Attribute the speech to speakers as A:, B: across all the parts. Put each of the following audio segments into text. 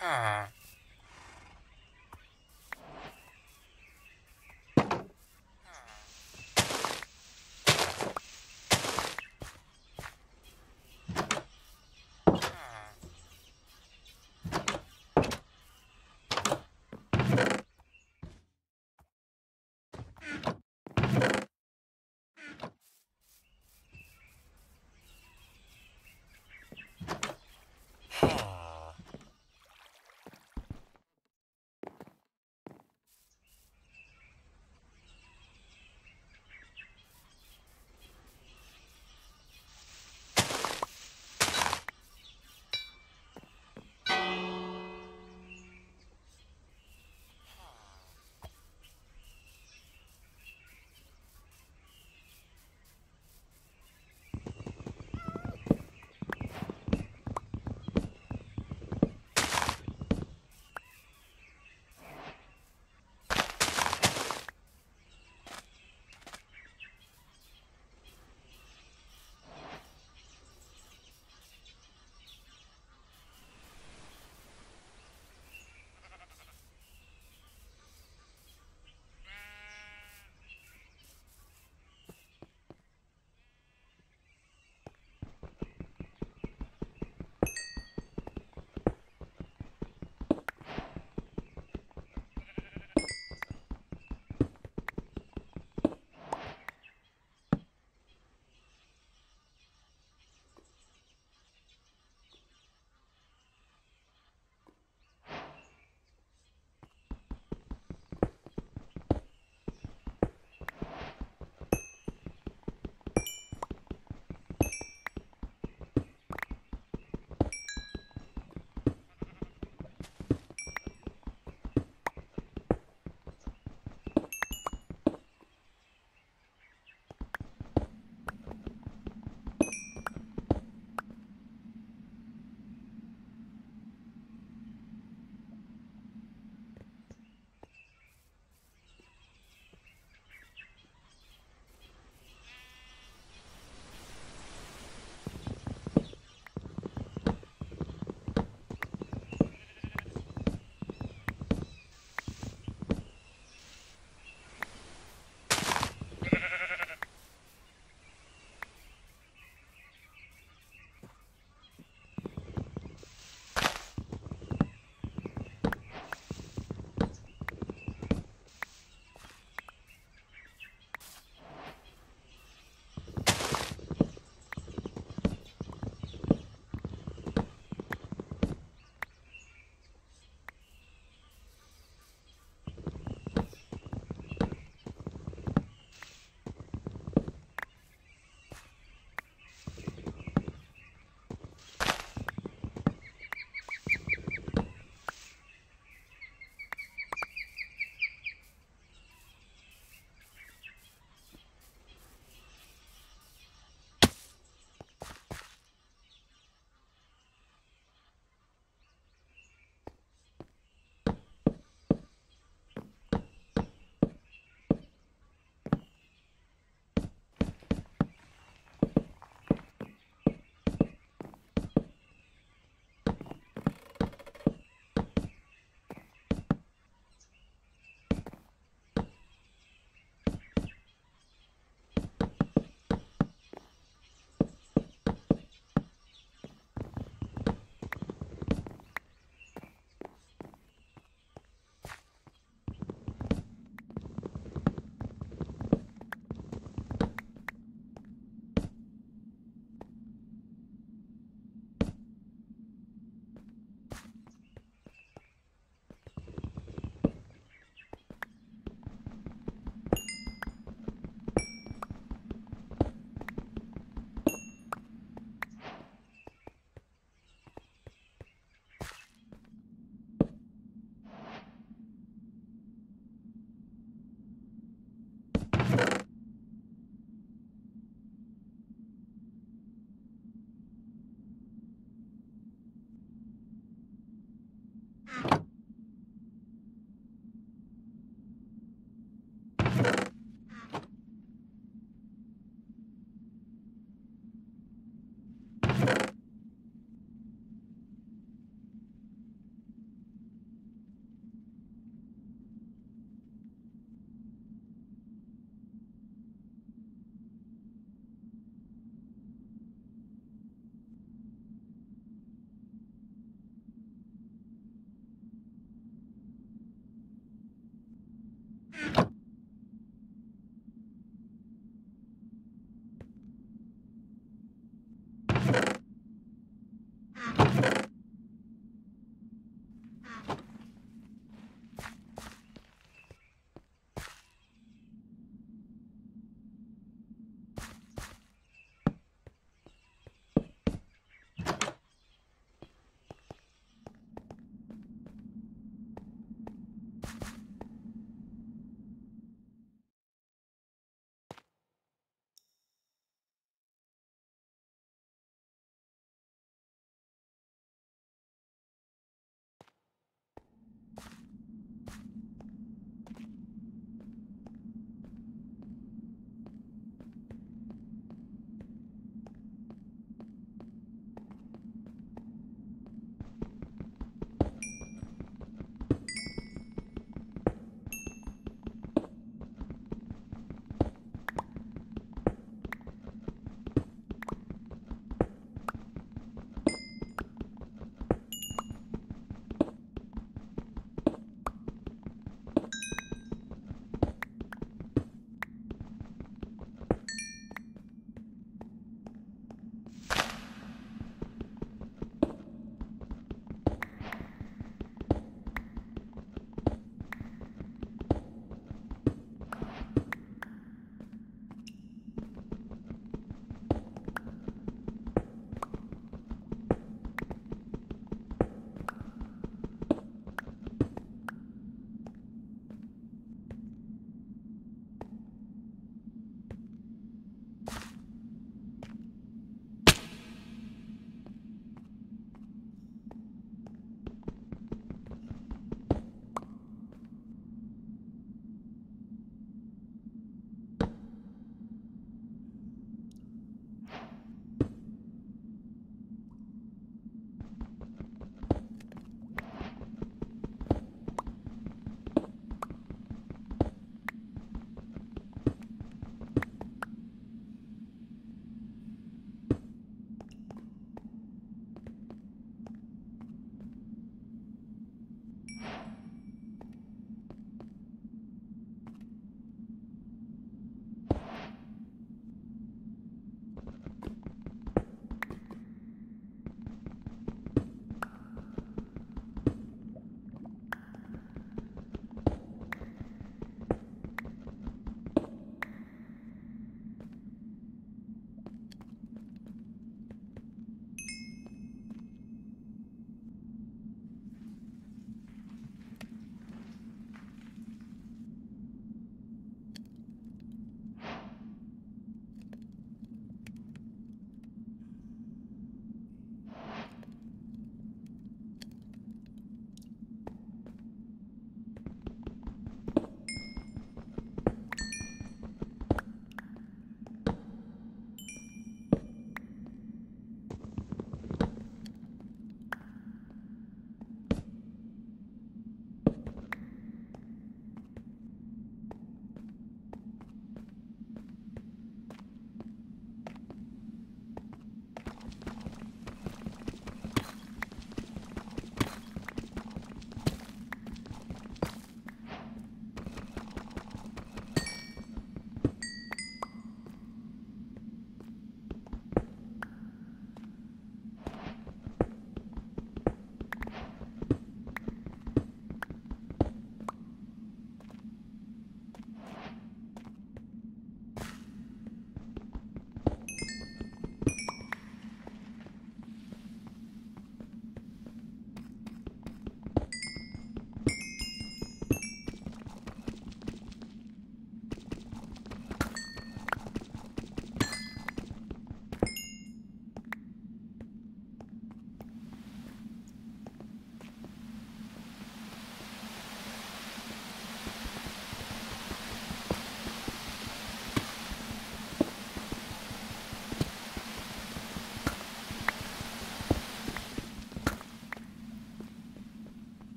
A: Ah.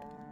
A: Thank you.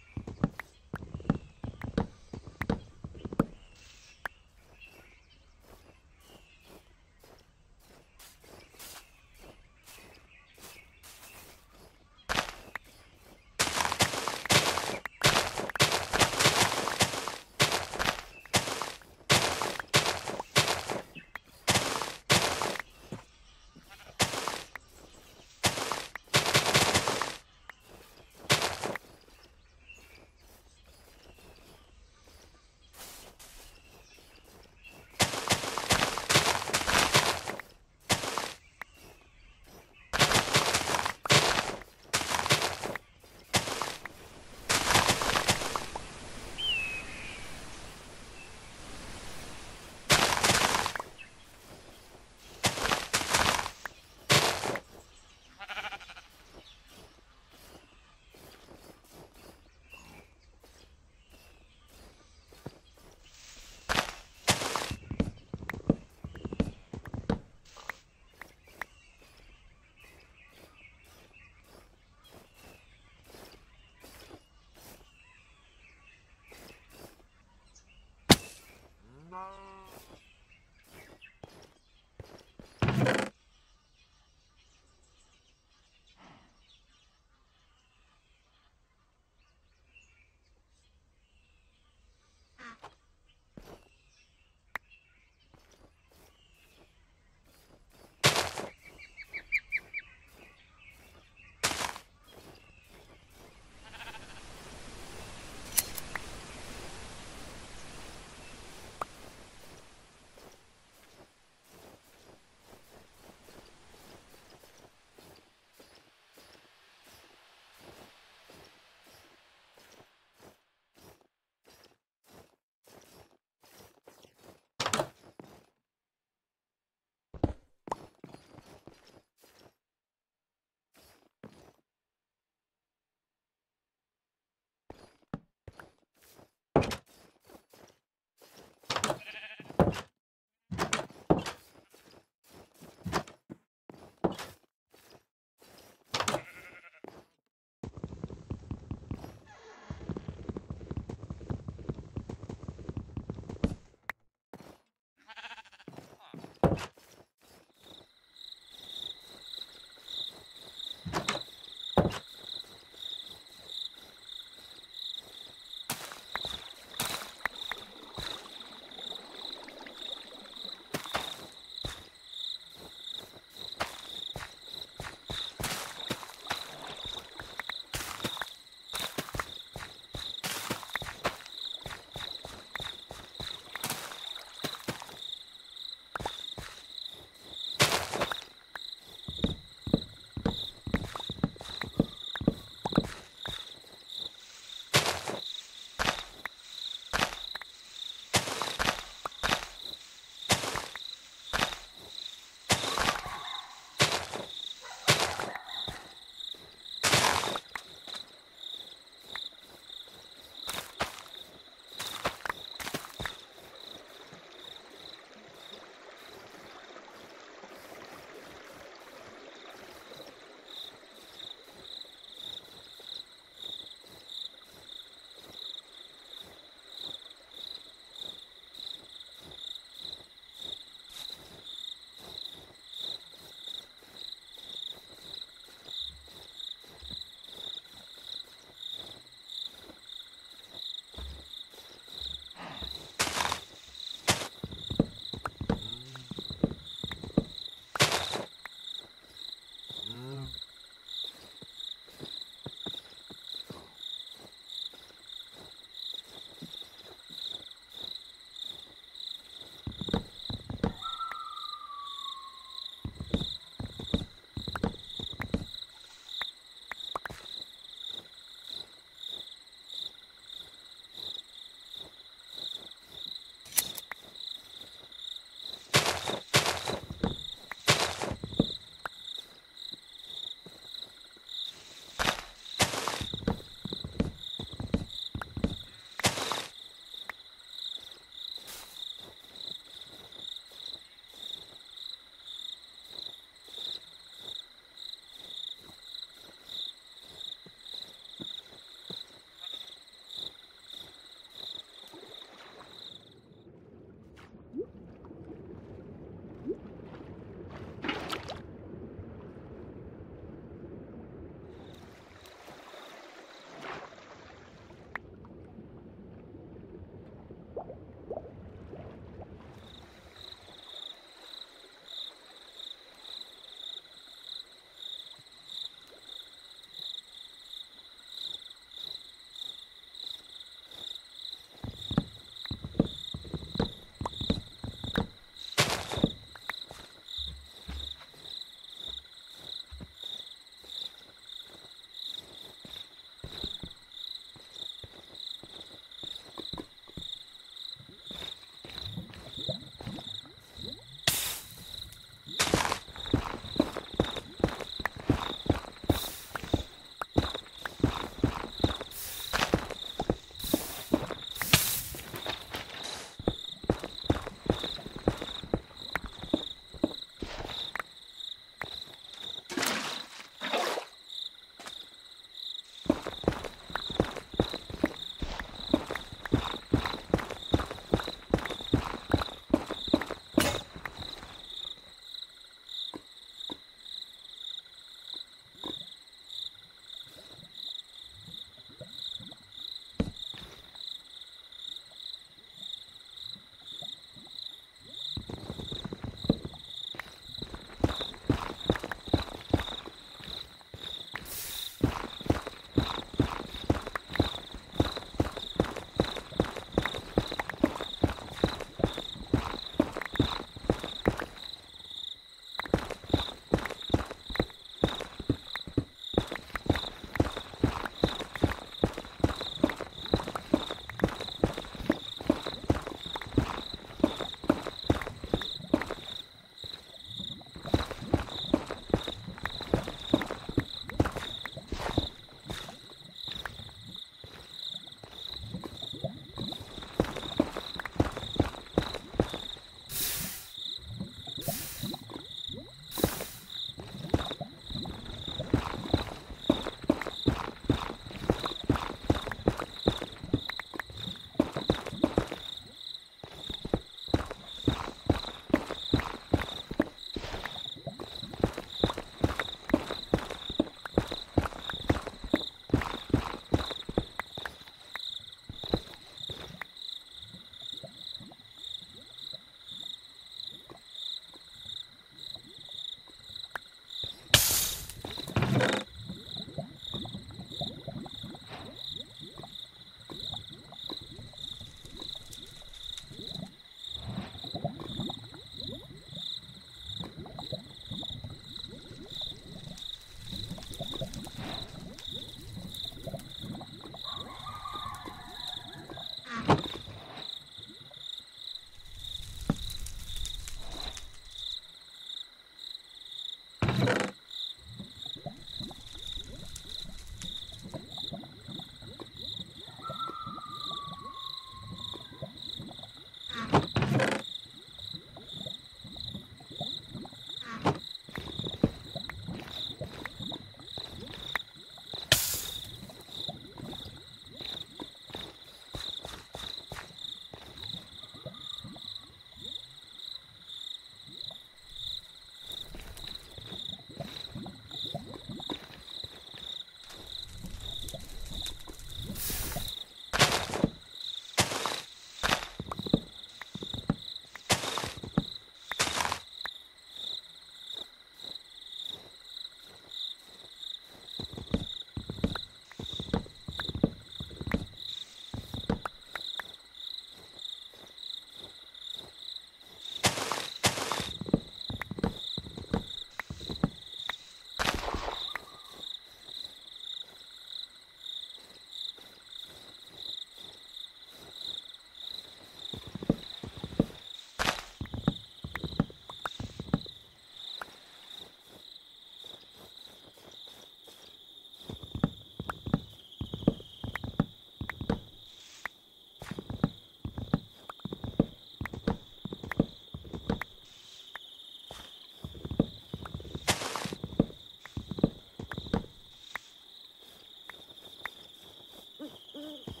A: Mm-hmm.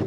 A: you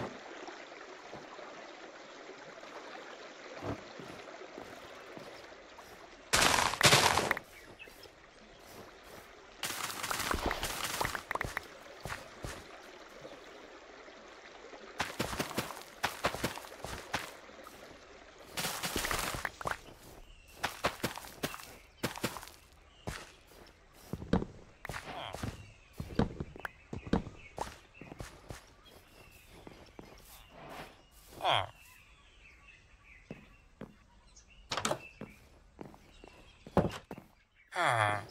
A: are. Oh. Ah.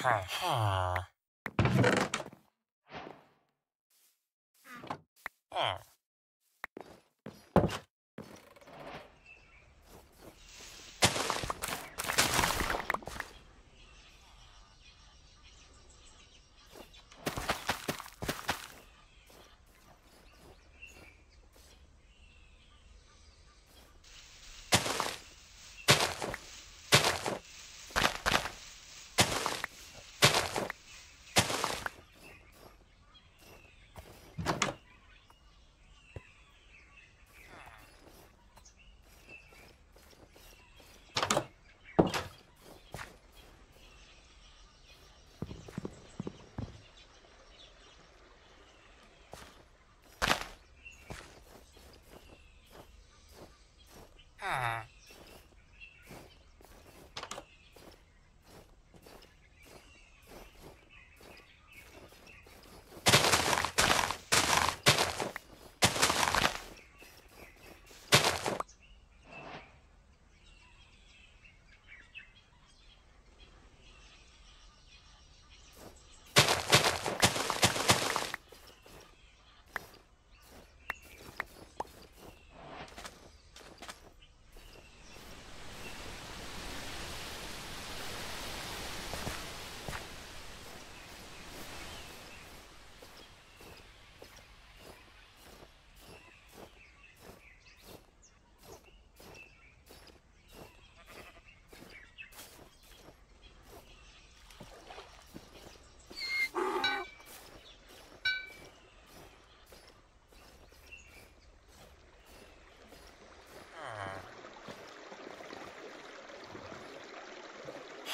A: Ha ha. Ah. ah. ah.
B: Ah.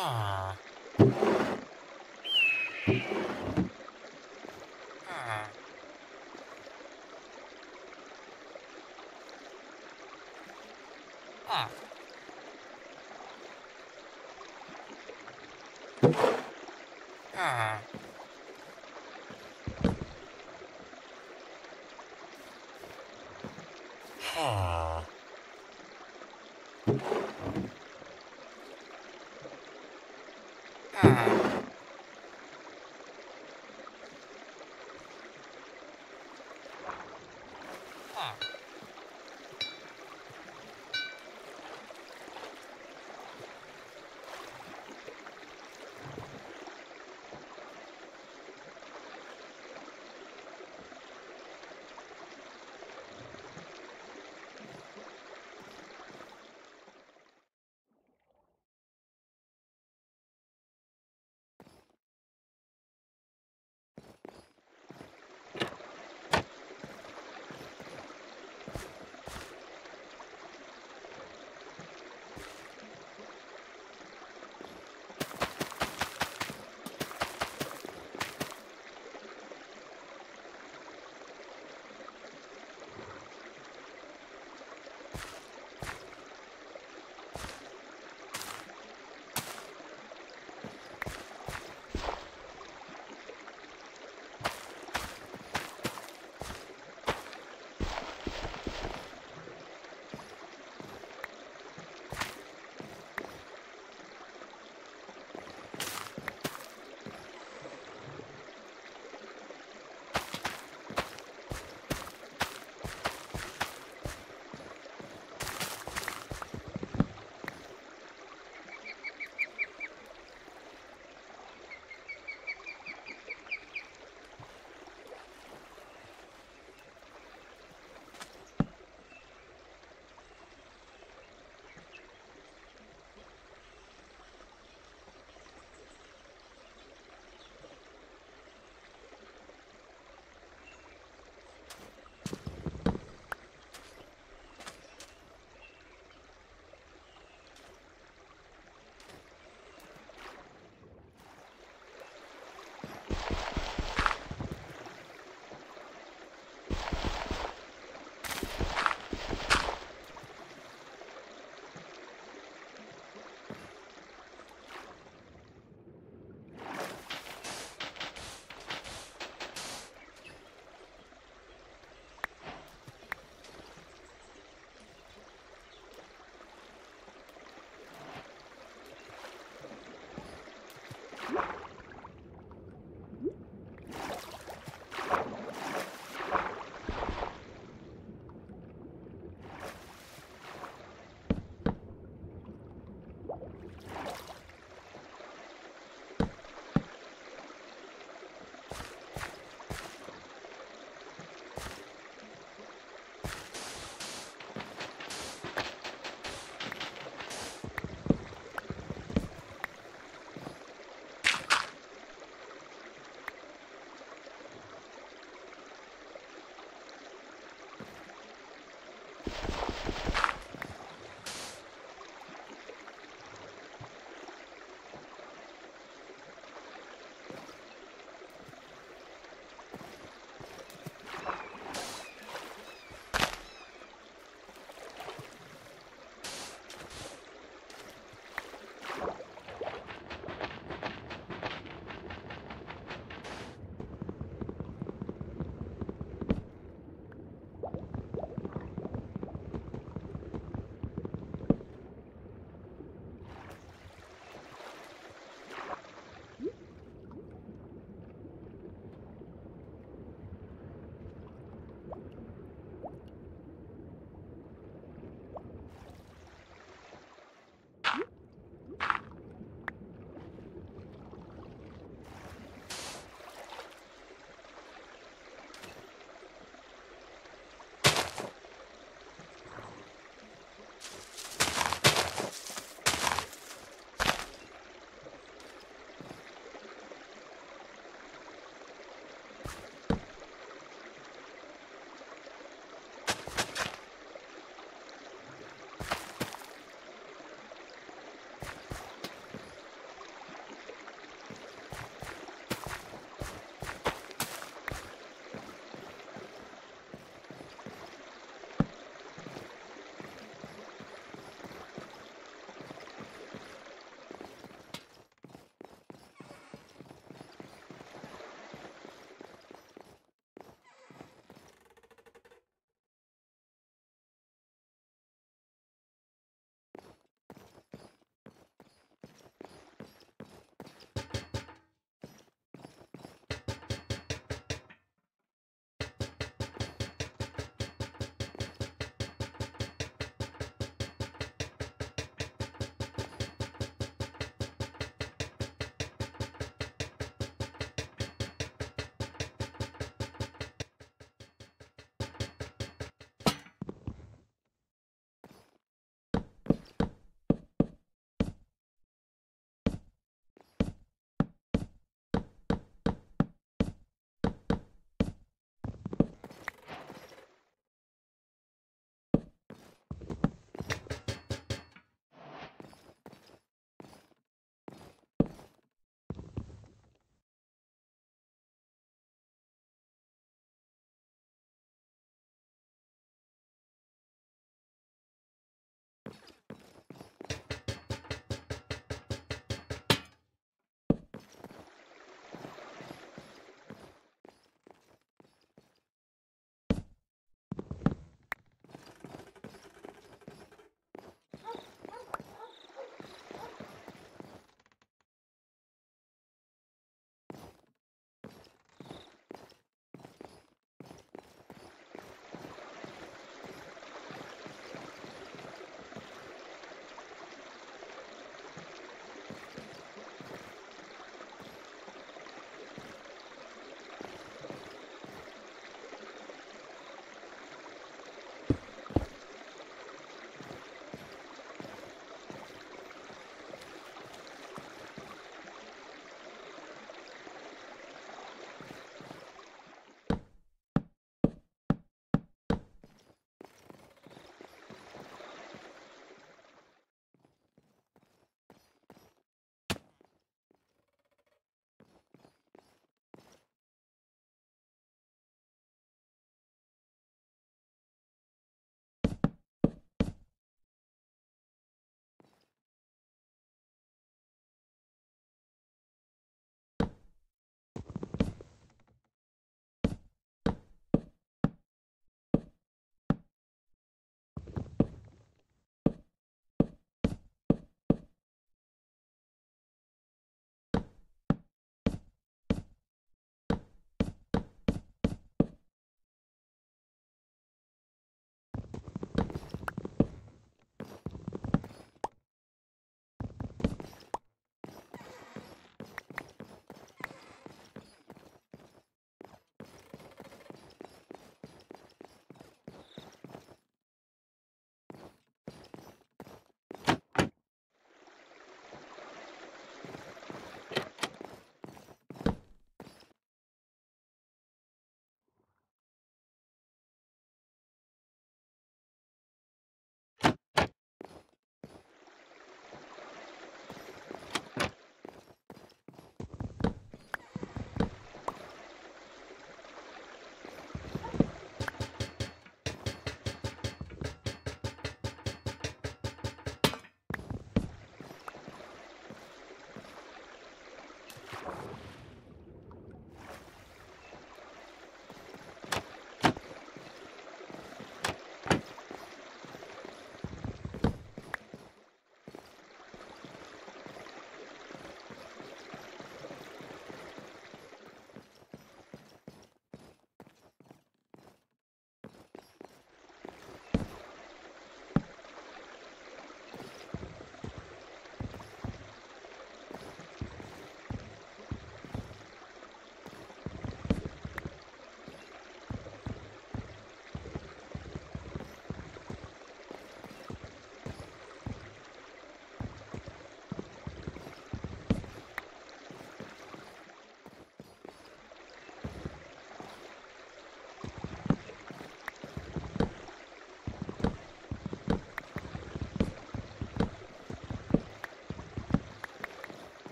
B: Ah. Ah. Ah.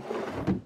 A: Thank you.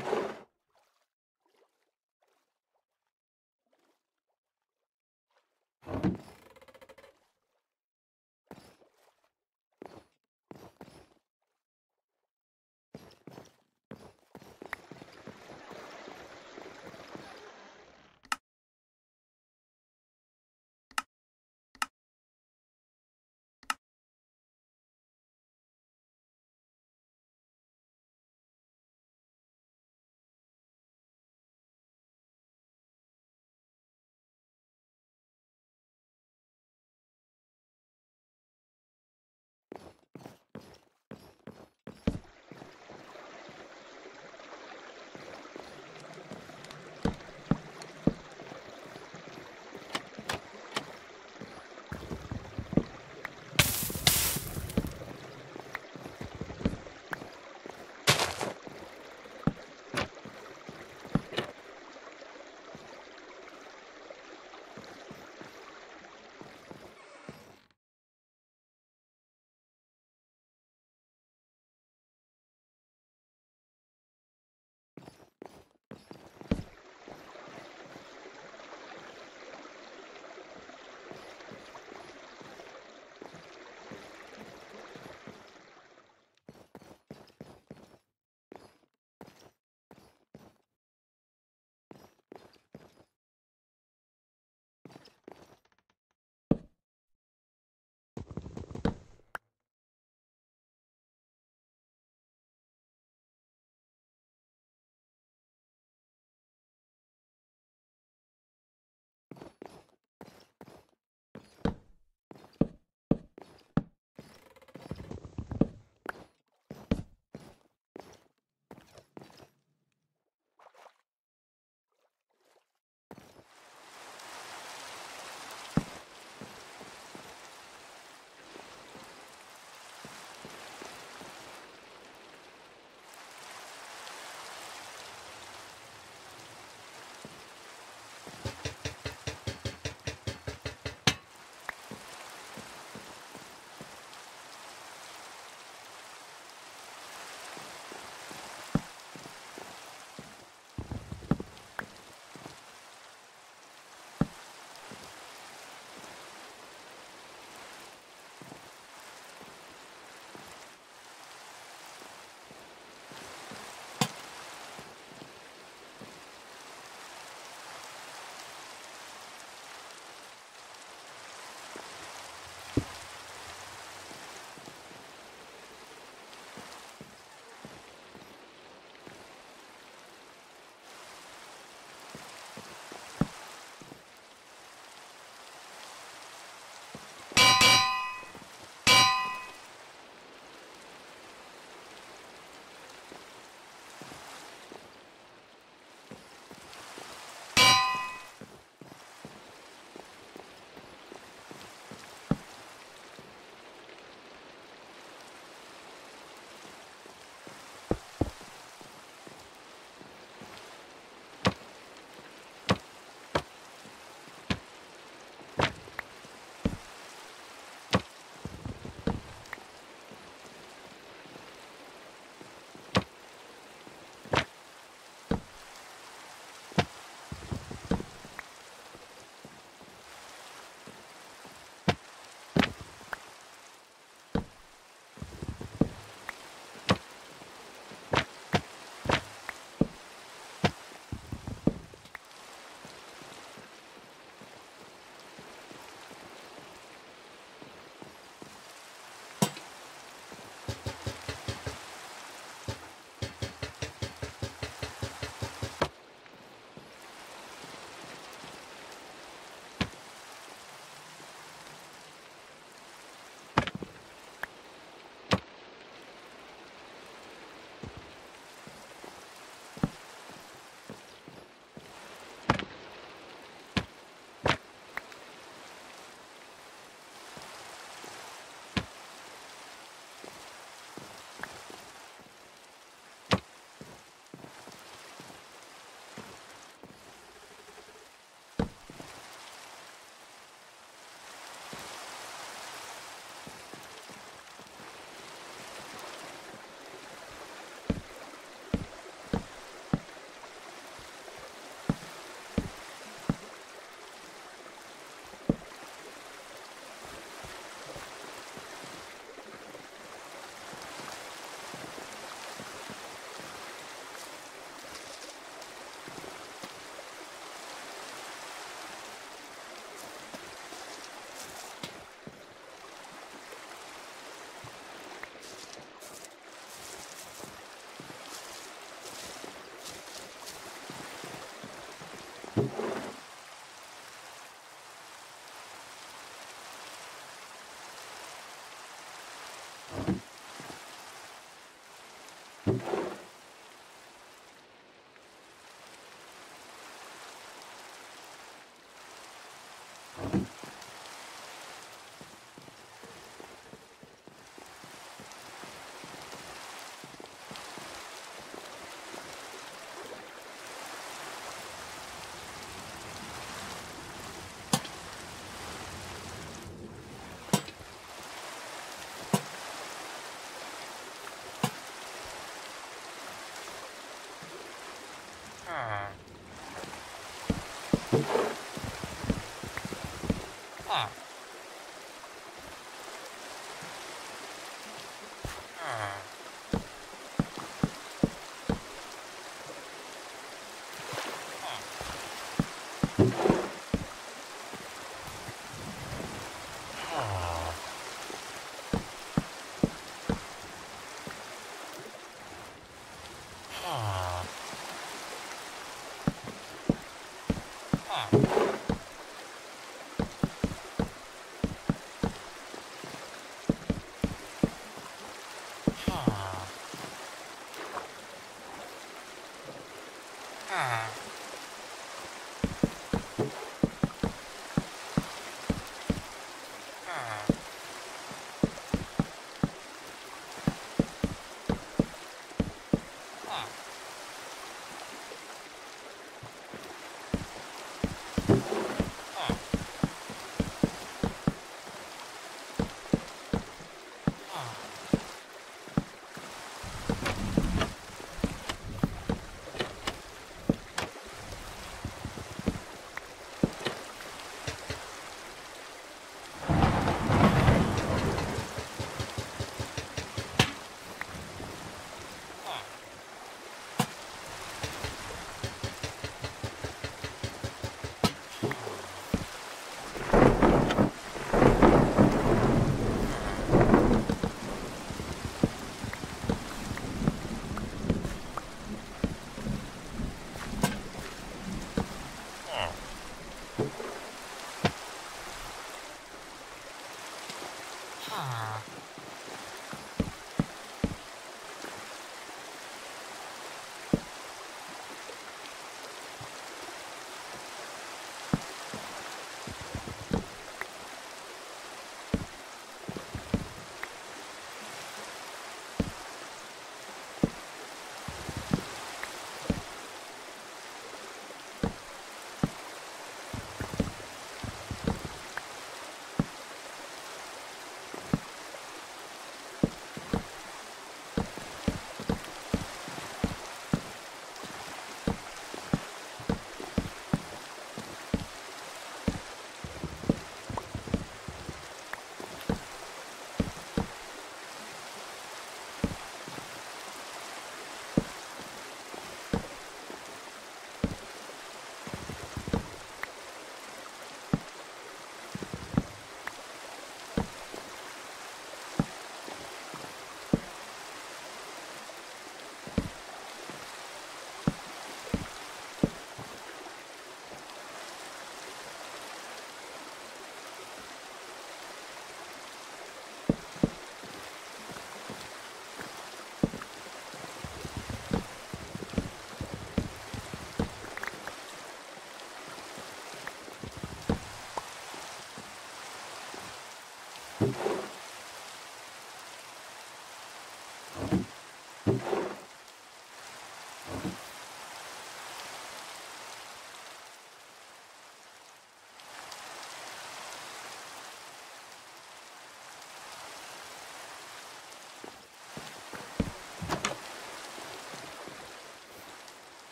A: Thank you.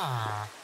B: 아.